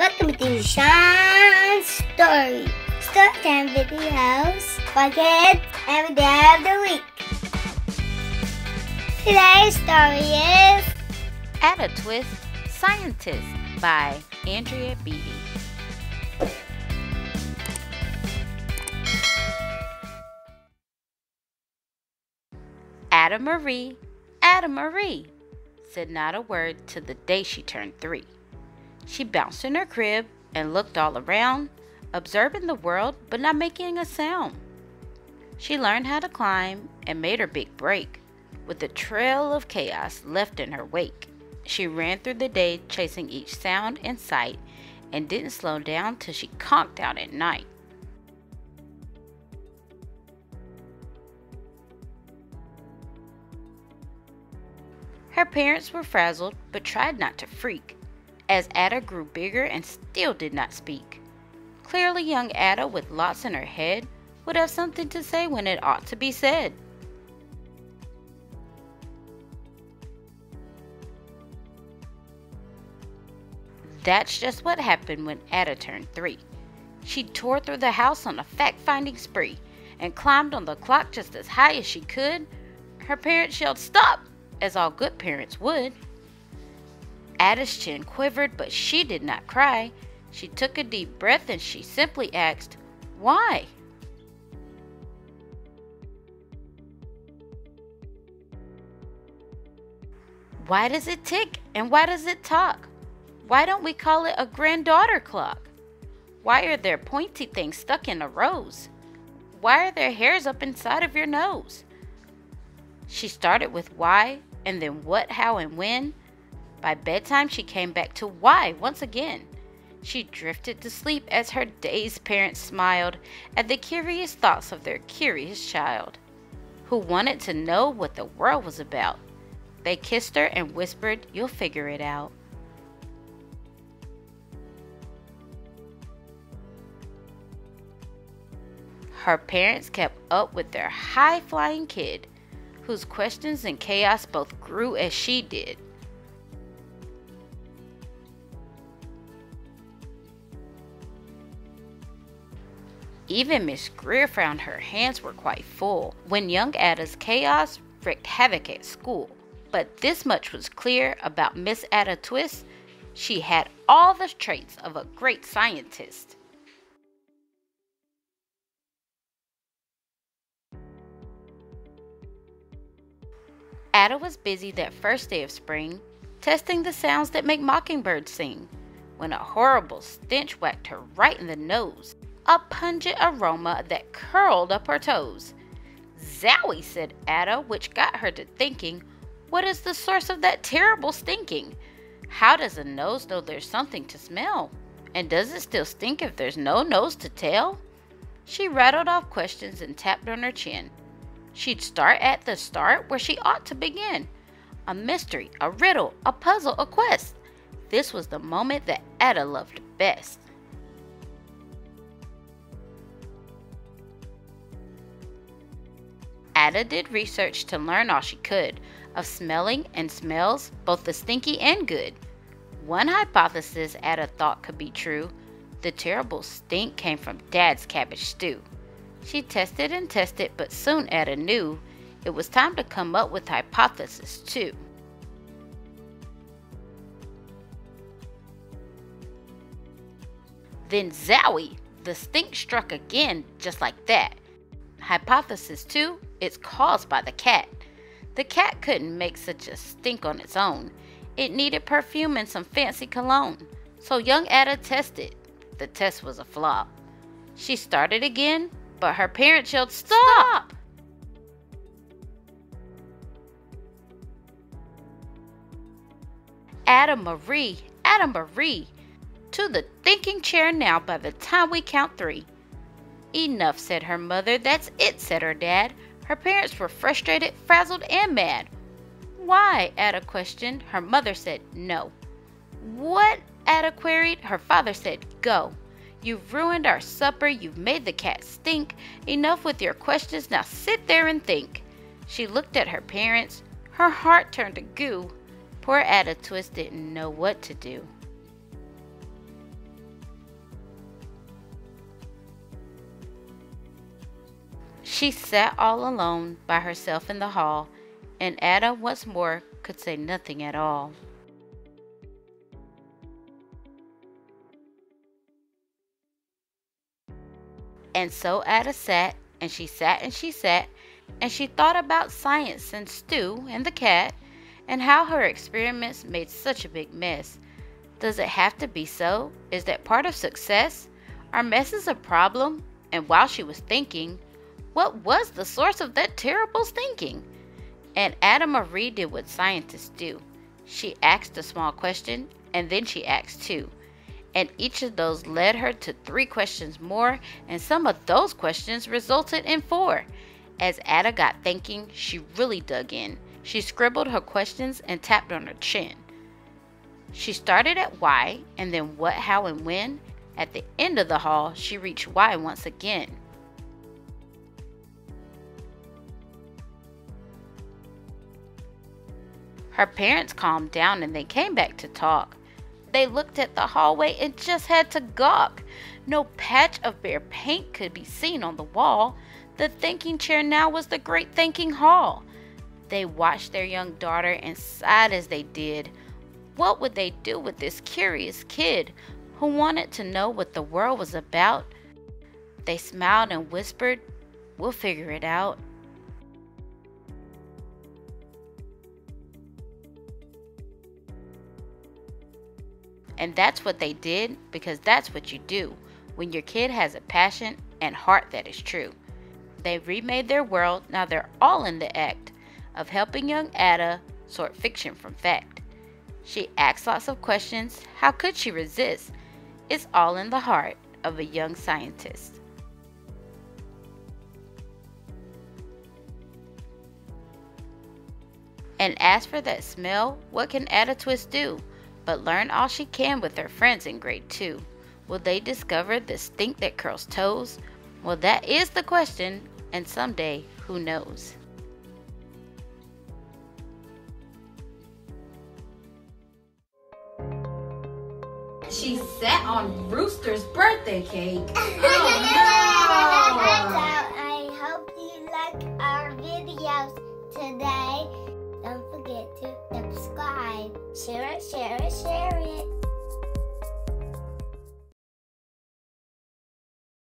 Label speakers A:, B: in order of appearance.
A: Welcome to Shon's Story. Storytime videos for kids every day of the week. Today's story is
B: Ada Twist Scientist by Andrea Beaty. Ada Marie, Ada Marie, said not a word till the day she turned three. She bounced in her crib and looked all around, observing the world but not making a sound. She learned how to climb and made her big break, with a trail of chaos left in her wake. She ran through the day chasing each sound and sight and didn't slow down till she conked out at night. Her parents were frazzled but tried not to freak, as Ada grew bigger and still did not speak. Clearly, young Ada, with lots in her head, would have something to say when it ought to be said. That's just what happened when Ada turned three. She tore through the house on a fact finding spree and climbed on the clock just as high as she could. Her parents yelled, Stop! as all good parents would. Ada's chin quivered, but she did not cry. She took a deep breath and she simply asked, Why? Why does it tick and why does it talk? Why don't we call it a granddaughter clock? Why are there pointy things stuck in a rose? Why are there hairs up inside of your nose? She started with why, and then what, how, and when. By bedtime, she came back to why once again. She drifted to sleep as her dazed parents smiled at the curious thoughts of their curious child, who wanted to know what the world was about. They kissed her and whispered, You'll figure it out. Her parents kept up with their high flying kid, whose questions and chaos both grew as she did. Even Miss Greer found her hands were quite full when young Ada's chaos wreaked havoc at school. But this much was clear about Miss Ada Twist she had all the traits of a great scientist. Ada was busy that first day of spring, testing the sounds that make mockingbirds sing, when a horrible stench whacked her right in the nose, a pungent aroma that curled up her toes. Zowie, said Ada, which got her to thinking, what is the source of that terrible stinking? How does a nose know there's something to smell? And does it still stink if there's no nose to tell? She rattled off questions and tapped on her chin. She'd start at the start where she ought to begin. A mystery, a riddle, a puzzle, a quest. This was the moment that Ada loved best. Ada did research to learn all she could of smelling and smells, both the stinky and good. One hypothesis Ada thought could be true the terrible stink came from Dad's cabbage stew. She tested and tested, but soon Ada knew it was time to come up with hypothesis two. Then zowie, the stink struck again just like that. Hypothesis 2, it's caused by the cat. The cat couldn't make such a stink on its own. It needed perfume and some fancy cologne. So young Ada tested. The test was a flop. She started again, but her parents yelled, Stop! Ada Marie, Ada Marie, to the thinking chair now by the time we count three. Enough, said her mother. That's it, said her dad. Her parents were frustrated, frazzled, and mad. Why? Ada questioned. Her mother said no. What? Ada queried. Her father said go. You've ruined our supper. You've made the cat stink. Enough with your questions. Now sit there and think. She looked at her parents. Her heart turned to goo. Poor Ada Twist didn't know what to do. She sat all alone by herself in the hall, and Ada once more could say nothing at all. And so Ada sat, and she sat and she sat, and she thought about science and Stew and the cat, and how her experiments made such a big mess. Does it have to be so? Is that part of success? Are messes a problem? And while she was thinking, what was the source of that terrible thinking? And Ada Marie did what scientists do. She asked a small question, and then she asked two and each of those led her to three questions more, and some of those questions resulted in four. As Ada got thinking, she really dug in. She scribbled her questions and tapped on her chin. She started at why, and then what, how, and when. At the end of the hall, she reached why once again. Her parents calmed down and they came back to talk. They looked at the hallway and just had to gawk. No patch of bare paint could be seen on the wall. The thinking chair now was the great thinking hall. They watched their young daughter and sighed as they did. What would they do with this curious kid who wanted to know what the world was about? They smiled and whispered, We'll figure it out. And that's what they did because that's what you do when your kid has a passion and heart that is true. They remade their world, now they're all in the act of helping young Ada sort fiction from fact. She asks lots of questions. How could she resist? It's all in the heart of a young scientist. And as for that smell, what can Ada Twist do? But learn all she can with her friends in grade 2. Will they discover the stink that curls toes? Well, that is the question, and someday, who knows?
C: She sat on Rooster's birthday cake.
A: Oh,